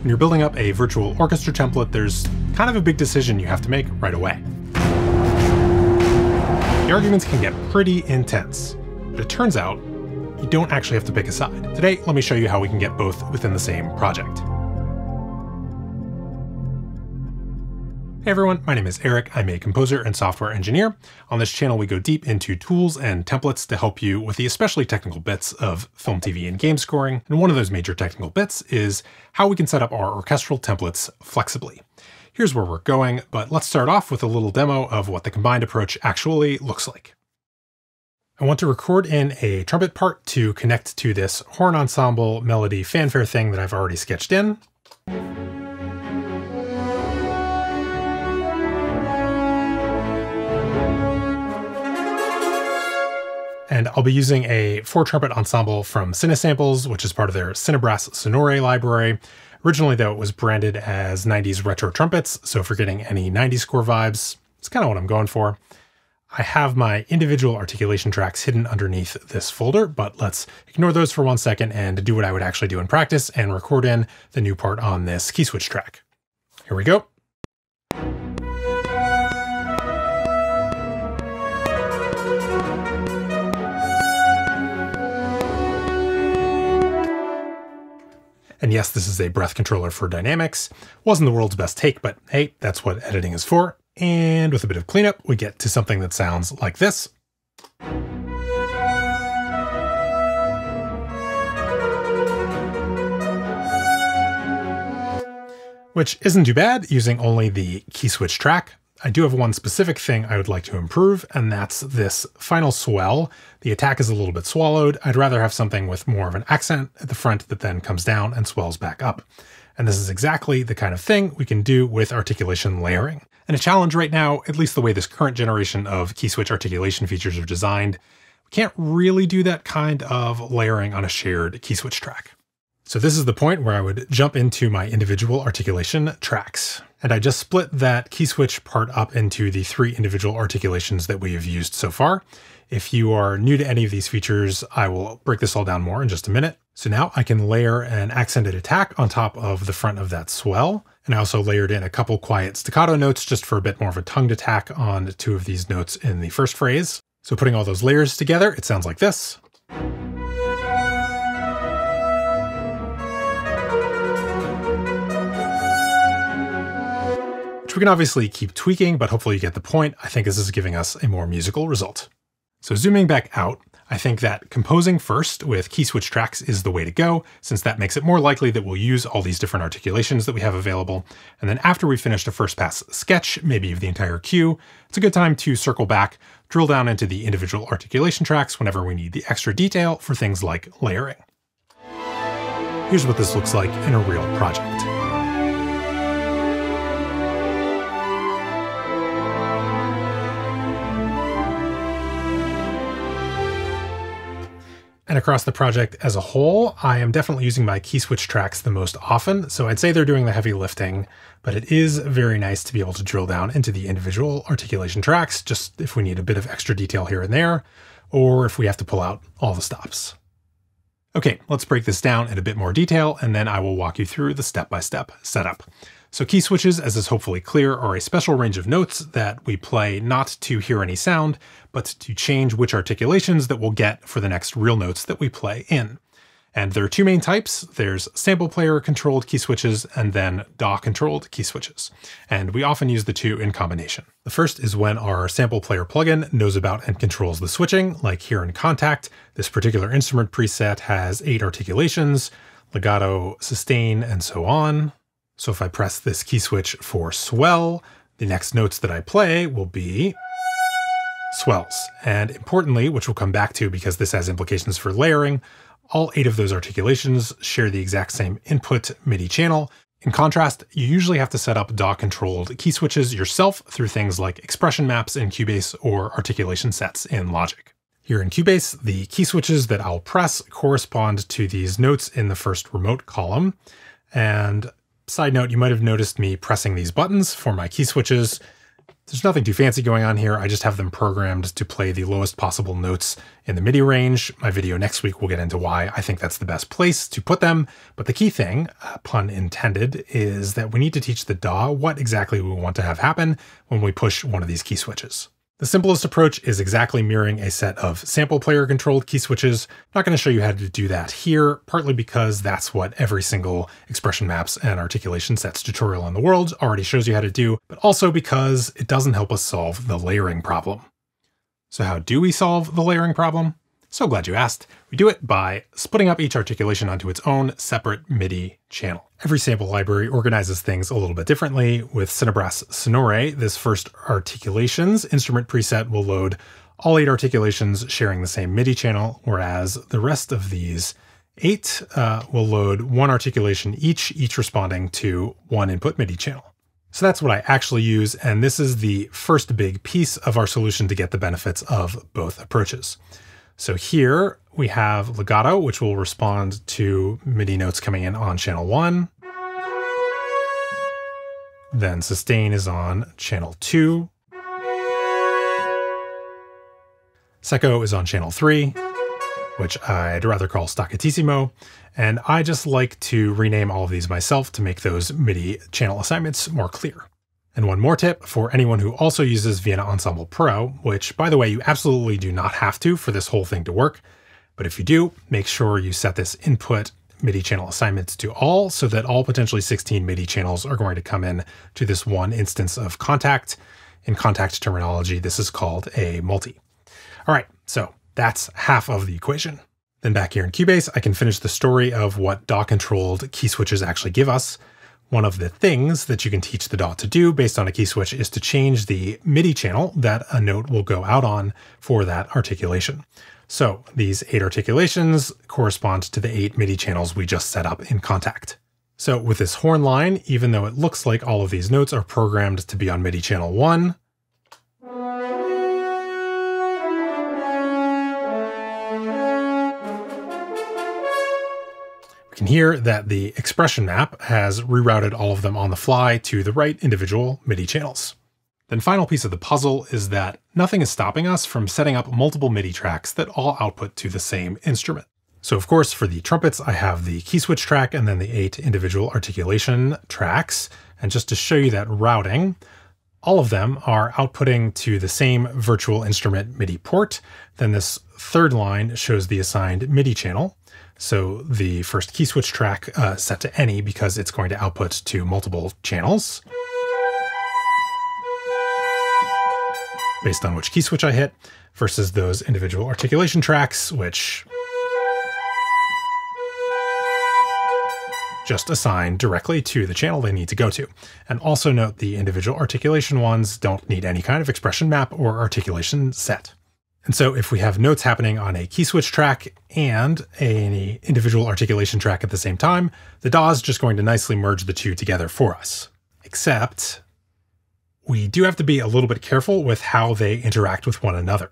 When you're building up a virtual orchestra template, there's kind of a big decision you have to make right away. The arguments can get pretty intense, but it turns out you don't actually have to pick a side. Today, let me show you how we can get both within the same project. Hey everyone, my name is Eric. I'm a composer and software engineer. On this channel, we go deep into tools and templates to help you with the especially technical bits of film, TV, and game scoring. And one of those major technical bits is how we can set up our orchestral templates flexibly. Here's where we're going, but let's start off with a little demo of what the combined approach actually looks like. I want to record in a trumpet part to connect to this horn ensemble melody fanfare thing that I've already sketched in. I'll be using a four trumpet ensemble from Cinesamples, which is part of their Cinebrass Sonore library. Originally, though, it was branded as 90s retro trumpets, so if you're getting any 90s score vibes, it's kind of what I'm going for. I have my individual articulation tracks hidden underneath this folder, but let's ignore those for one second and do what I would actually do in practice and record in the new part on this key switch track. Here we go. And yes, this is a breath controller for dynamics. Wasn't the world's best take, but hey, that's what editing is for. And with a bit of cleanup, we get to something that sounds like this. Which isn't too bad using only the key switch track. I do have one specific thing I would like to improve, and that's this final swell. The attack is a little bit swallowed. I'd rather have something with more of an accent at the front that then comes down and swells back up. And this is exactly the kind of thing we can do with articulation layering. And a challenge right now, at least the way this current generation of key switch articulation features are designed, we can't really do that kind of layering on a shared key switch track. So this is the point where I would jump into my individual articulation tracks. And I just split that key switch part up into the three individual articulations that we have used so far. If you are new to any of these features, I will break this all down more in just a minute. So now I can layer an accented attack on top of the front of that swell. And I also layered in a couple quiet staccato notes just for a bit more of a tongued attack on two of these notes in the first phrase. So putting all those layers together, it sounds like this. Which we can obviously keep tweaking, but hopefully you get the point. I think this is giving us a more musical result. So zooming back out, I think that composing first with key switch tracks is the way to go, since that makes it more likely that we'll use all these different articulations that we have available. And then after we finish a first pass sketch, maybe of the entire cue, it's a good time to circle back, drill down into the individual articulation tracks whenever we need the extra detail for things like layering. Here's what this looks like in a real project. And across the project as a whole, I am definitely using my key switch tracks the most often, so I'd say they're doing the heavy lifting, but it is very nice to be able to drill down into the individual articulation tracks, just if we need a bit of extra detail here and there, or if we have to pull out all the stops. Okay, let's break this down in a bit more detail, and then I will walk you through the step-by-step -step setup. So key switches, as is hopefully clear, are a special range of notes that we play not to hear any sound, but to change which articulations that we'll get for the next real notes that we play in. And there are two main types. There's sample player controlled key switches and then DAW controlled key switches. And we often use the two in combination. The first is when our sample player plugin knows about and controls the switching, like here in Kontakt. This particular instrument preset has eight articulations, legato, sustain, and so on. So if I press this key switch for swell, the next notes that I play will be swells. And importantly, which we'll come back to because this has implications for layering, all eight of those articulations share the exact same input MIDI channel. In contrast, you usually have to set up DAW-controlled key switches yourself through things like expression maps in Cubase or articulation sets in Logic. Here in Cubase, the key switches that I'll press correspond to these notes in the first remote column. And Side note, you might have noticed me pressing these buttons for my key switches There's nothing too fancy going on here. I just have them programmed to play the lowest possible notes in the MIDI range. My video next week will get into why I think that's the best place to put them. But the key thing, uh, pun intended, is that we need to teach the DAW what exactly we want to have happen when we push one of these key switches. The simplest approach is exactly mirroring a set of sample player controlled key switches. I'm not going to show you how to do that here, partly because that's what every single expression maps and articulation sets tutorial in the world already shows you how to do, but also because it doesn't help us solve the layering problem. So how do we solve the layering problem? So glad you asked. We do it by splitting up each articulation onto its own separate MIDI channel. Every sample library organizes things a little bit differently. With Cinebrass Sonore, this first articulations instrument preset will load all eight articulations sharing the same MIDI channel, whereas the rest of these eight uh, will load one articulation each, each responding to one input MIDI channel. So that's what I actually use, and this is the first big piece of our solution to get the benefits of both approaches. So here we have legato, which will respond to MIDI notes coming in on channel one. Then sustain is on channel two. Secco is on channel three, which I'd rather call staccatissimo. And I just like to rename all of these myself to make those MIDI channel assignments more clear. And one more tip for anyone who also uses Vienna Ensemble Pro, which by the way, you absolutely do not have to for this whole thing to work. But if you do, make sure you set this input MIDI channel assignments to all so that all potentially 16 MIDI channels are going to come in to this one instance of Kontakt. In Kontakt terminology, this is called a multi. All right, so that's half of the equation. Then back here in Cubase, I can finish the story of what DAW controlled key switches actually give us. One of the things that you can teach the DAW to do based on a key switch is to change the MIDI channel that a note will go out on for that articulation. So these eight articulations correspond to the eight MIDI channels we just set up in Kontakt. So with this horn line, even though it looks like all of these notes are programmed to be on MIDI channel 1, can hear that the expression map has rerouted all of them on the fly to the right individual MIDI channels. Then final piece of the puzzle is that nothing is stopping us from setting up multiple MIDI tracks that all output to the same instrument. So of course, for the trumpets, I have the key switch track and then the eight individual articulation tracks. And just to show you that routing, all of them are outputting to the same virtual instrument MIDI port. Then this third line shows the assigned MIDI channel. So the first key switch track uh, set to any because it's going to output to multiple channels. Based on which key switch I hit versus those individual articulation tracks, which just assign directly to the channel they need to go to. And also note the individual articulation ones don't need any kind of expression map or articulation set. And so if we have notes happening on a key switch track and an individual articulation track at the same time, the DAW is just going to nicely merge the two together for us. Except we do have to be a little bit careful with how they interact with one another.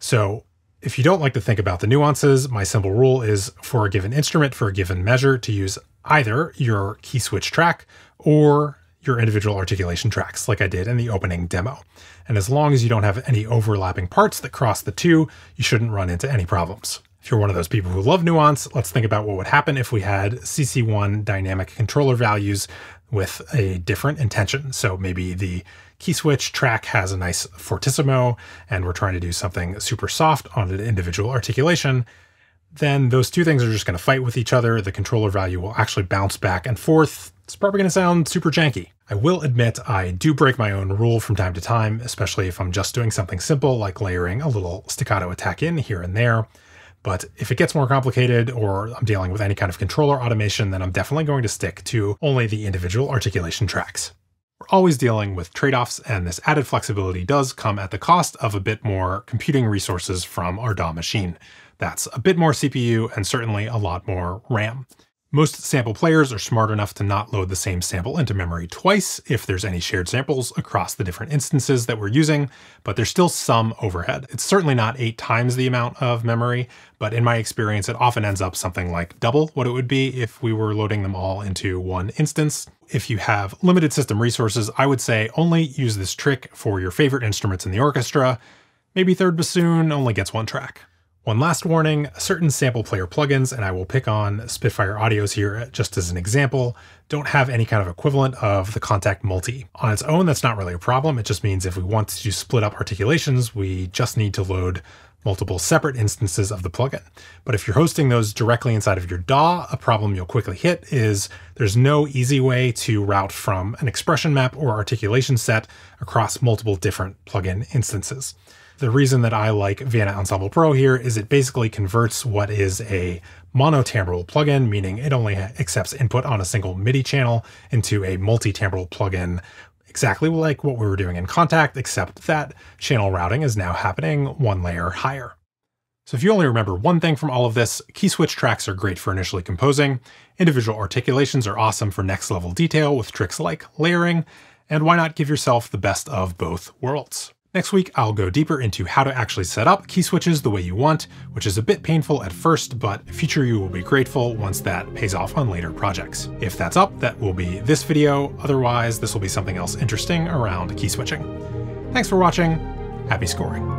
So if you don't like to think about the nuances, my simple rule is for a given instrument, for a given measure, to use either your key switch track or your individual articulation tracks, like I did in the opening demo. And as long as you don't have any overlapping parts that cross the two, you shouldn't run into any problems. If you're one of those people who love nuance, let's think about what would happen if we had CC1 dynamic controller values with a different intention. So maybe the key switch track has a nice fortissimo and we're trying to do something super soft on an individual articulation. Then those two things are just going to fight with each other. The controller value will actually bounce back and forth it's probably going to sound super janky. I will admit I do break my own rule from time to time, especially if I'm just doing something simple like layering a little staccato attack in here and there. But if it gets more complicated or I'm dealing with any kind of controller automation, then I'm definitely going to stick to only the individual articulation tracks. We're always dealing with trade-offs, and this added flexibility does come at the cost of a bit more computing resources from our DAW machine. That's a bit more CPU and certainly a lot more RAM. Most sample players are smart enough to not load the same sample into memory twice if there's any shared samples across the different instances that we're using, but there's still some overhead. It's certainly not eight times the amount of memory, but in my experience, it often ends up something like double what it would be if we were loading them all into one instance. If you have limited system resources, I would say only use this trick for your favorite instruments in the orchestra. Maybe third bassoon only gets one track. One last warning, certain sample player plugins, and I will pick on Spitfire Audios here just as an example, don't have any kind of equivalent of the Kontakt Multi. On its own, that's not really a problem. It just means if we want to split up articulations, we just need to load multiple separate instances of the plugin. But if you're hosting those directly inside of your DAW, a problem you'll quickly hit is there's no easy way to route from an expression map or articulation set across multiple different plugin instances. The reason that I like Vienna Ensemble Pro here is it basically converts what is a monotimbral plugin, meaning it only accepts input on a single MIDI channel, into a multi-timbral plugin exactly like what we were doing in Kontakt, except that channel routing is now happening one layer higher. So if you only remember one thing from all of this, key switch tracks are great for initially composing, individual articulations are awesome for next level detail with tricks like layering, and why not give yourself the best of both worlds? Next week, I'll go deeper into how to actually set up key switches the way you want, which is a bit painful at first, but future you will be grateful once that pays off on later projects. If that's up, that will be this video. Otherwise, this will be something else interesting around key switching. Thanks for watching. Happy scoring.